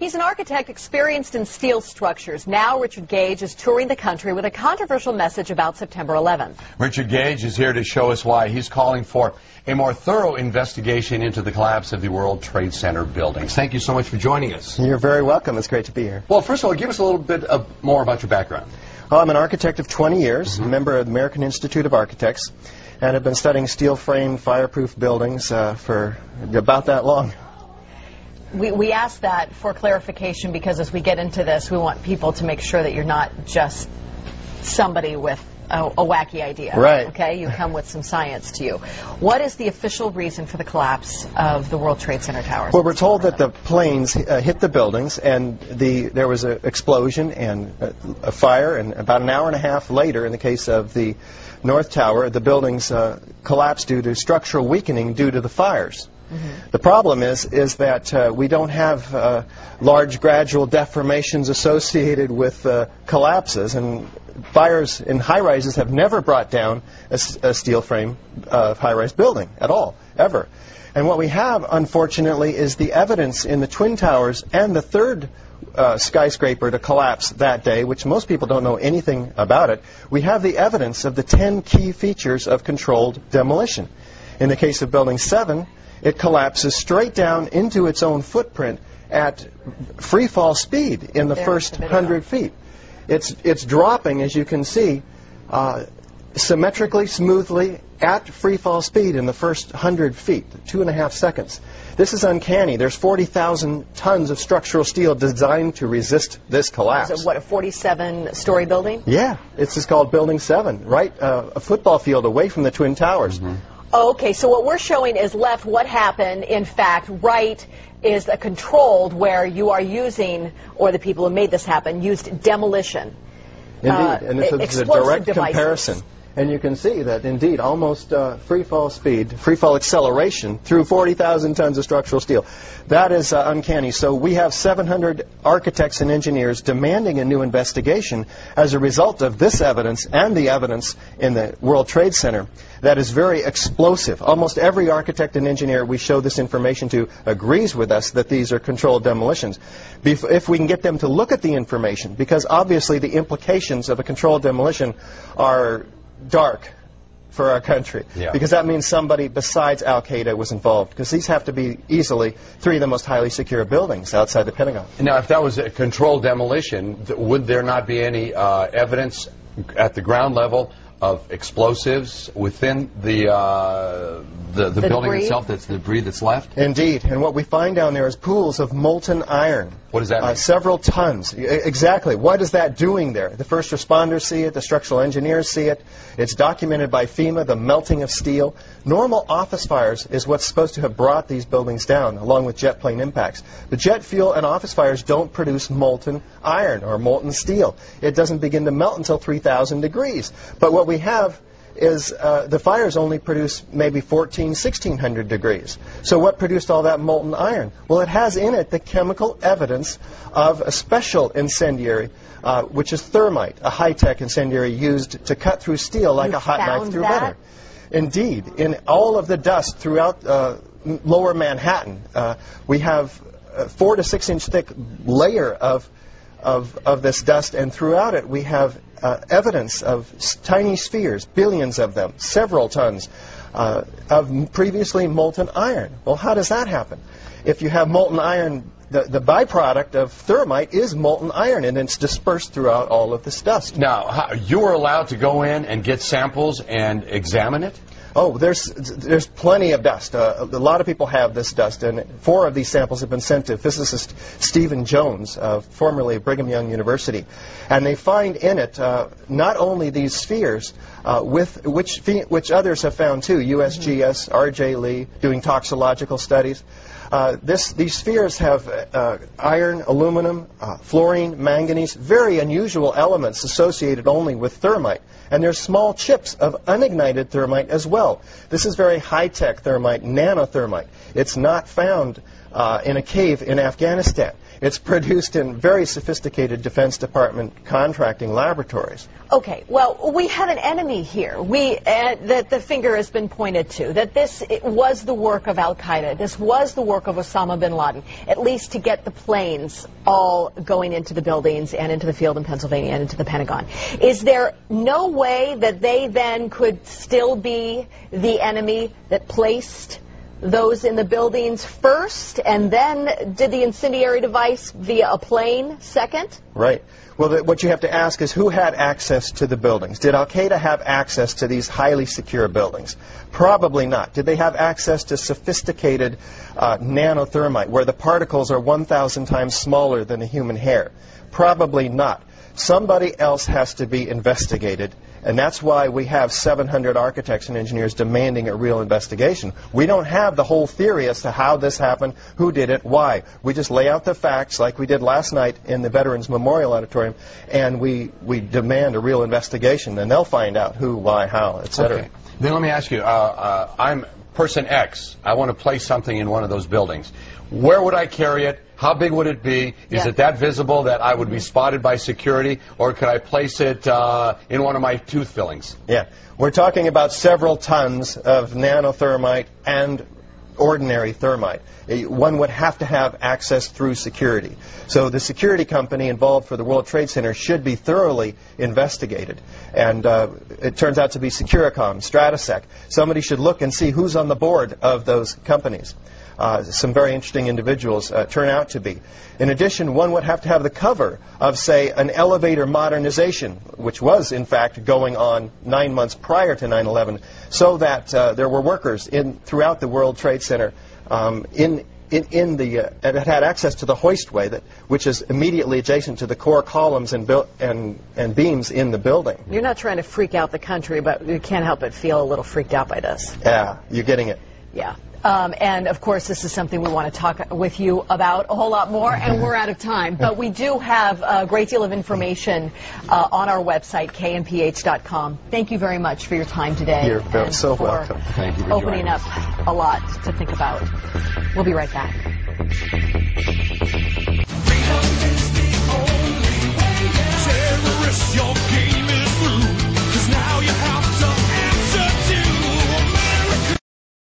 He's an architect experienced in steel structures. Now Richard Gage is touring the country with a controversial message about September 11th. Richard Gage is here to show us why he's calling for a more thorough investigation into the collapse of the World Trade Center buildings. Thank you so much for joining us. You're very welcome. It's great to be here. Well, first of all, give us a little bit of, more about your background. Well, I'm an architect of 20 years, mm -hmm. a member of the American Institute of Architects, and have been studying steel frame fireproof buildings uh, for about that long we, we ask that for clarification because as we get into this, we want people to make sure that you're not just somebody with a, a, wacky idea. Right. Okay, you come with some science to you. What is the official reason for the collapse of the World Trade Center towers? Well, we're told that the planes uh, hit the buildings and the there was an explosion and a, a, fire, and about an hour and a half later, in the case of the North Tower, the buildings uh, collapsed due to structural weakening due to the fires. The problem is is that uh, we don't have uh, large gradual deformations associated with uh, collapses, and fires in high rises have never brought down a, steel frame uh, high-rise building at all, ever. And what we have, unfortunately, is the evidence in the Twin Towers and the third uh, skyscraper to collapse that day, which most people don't know anything about it. We have the evidence of the 10 key features of controlled demolition. In the case of Building 7, it collapses straight down into its own footprint at free fall speed in the There's first 100 feet. It's, it's dropping, as you can see, uh, symmetrically, smoothly, at free fall speed in the first 100 feet, two and a half seconds. This is uncanny. There's 40,000 tons of structural steel designed to resist this collapse. So what, a 47-story building? Yeah. It's just called Building 7, right uh, a football field away from the Twin Towers. Mm -hmm. Okay, so what we're showing is left what happened. In fact, right is a controlled where you are using, or the people who made this happen, used demolition. Indeed, uh, and it's a, a direct devices. comparison. And you can see that indeed almost uh, free fall speed, free fall acceleration through 40,000 tons of structural steel. That is uh, uncanny. So we have 700 architects and engineers demanding a new investigation as a result of this evidence and the evidence in the World Trade Center that is very explosive. Almost every architect and engineer we show this information to agrees with us that these are controlled demolitions. If we can get them to look at the information, because obviously the implications of a controlled demolition are dark for our country. Yeah. Because that means somebody besides Al Qaeda was involved. Because these have to be easily three of the most highly secure buildings outside the Pentagon. Now, if that was a controlled demolition, would there not be any uh, evidence at the ground level of explosives within the uh, the, the, the, building debris? itself? That's the debris that's left. Indeed, and what we find down there is pools of molten iron. What does that uh, mean? Uh, several tons. Exactly. What is that doing there? The first responders see it. The structural engineers see it. It's documented by FEMA. The melting of steel. Normal office fires is what's supposed to have brought these buildings down, along with jet plane impacts. The jet fuel and office fires don't produce molten iron or molten steel. It doesn't begin to melt until 3,000 degrees. But what we have is uh, the fires only produce maybe 14, 1600 degrees. So what produced all that molten iron? Well, it has in it the chemical evidence of a special incendiary, uh, which is thermite, a high-tech incendiary used to cut through steel like you a hot knife through that? butter. Indeed, in all of the dust throughout uh, lower Manhattan, uh, we have a four to six inch thick layer of of, of this dust, and throughout it we have uh, evidence of tiny spheres, billions of them, several tons uh, of previously molten iron. Well, how does that happen? If you have molten iron, the, the byproduct of thermite is molten iron, and it's dispersed throughout all of this dust. Now, how, you are allowed to go in and get samples and examine it? Oh, there's there's plenty of dust. Uh, a lot of people have this dust, and four of these samples have been sent to physicist Stephen Jones, uh, formerly of Brigham Young University, and they find in it uh, not only these spheres, uh, with which which others have found too. USGS, R.J. Lee, doing toxicological studies. Uh, this, these spheres have uh, iron, aluminum, uh, fluorine, manganese, very unusual elements associated only with thermite. And there's small chips of unignited thermite as well. This is very high-tech thermite, nanothermite. It's not found uh, in a cave in Afghanistan. It's produced in very sophisticated Defense Department contracting laboratories. Okay, well, we have an enemy here. We uh, that the finger has been pointed to. That this was the work of Al Qaeda. This was the work of Osama bin Laden. At least to get the planes all going into the buildings and into the field in Pennsylvania and into the Pentagon. Is there no way that they then could still be the enemy that placed? Those in the buildings first and then did the incendiary device via a plane second? Right. Well, the, what you have to ask is who had access to the buildings? Did Al Qaeda have access to these highly secure buildings? Probably not. Did they have access to sophisticated uh, nanothermite where the particles are 1,000 times smaller than a human hair? Probably not. Somebody else has to be investigated and that's why we have 700 architects and engineers demanding a real investigation. We don't have the whole theory as to how this happened, who did it, why. We just lay out the facts like we did last night in the Veterans Memorial Auditorium, and we, we demand a real investigation, and they'll find out who, why, how, etc. Okay. Then let me ask you, uh, uh, I'm person X. I want to place something in one of those buildings. Where would I carry it? How big would it be? Is yeah. it that visible that I would be spotted by security, or could I place it uh, in one of my tooth fillings? Yeah, we're talking about several tons of nanothermite and ordinary thermite. One would have to have access through security. So the security company involved for the World Trade Center should be thoroughly investigated. And uh, it turns out to be Securacom, Stratesec. Somebody should look and see who's on the board of those companies uh, some very interesting individuals uh, turn out to be. In addition, one would have to have the cover of, say, an elevator modernization, which was, in fact, going on nine months prior to 9 11, so that uh, there were workers in, throughout the World Trade Center um, in in, in, the uh, it had access to the hoistway that which is immediately adjacent to the core columns and, and and beams in the building. You're not trying to freak out the country, but you can't help but feel a little freaked out by this. Yeah, you're getting it. Yeah. Um, and of course, this is something we want to talk with you about a whole lot more, and we're out of time. But we do have a great deal of information uh, on our website, knph.com. Thank you very much for your time today. You're so welcome. Thank you opening up a lot to think about. We'll be right back. Terrorists, your game is through.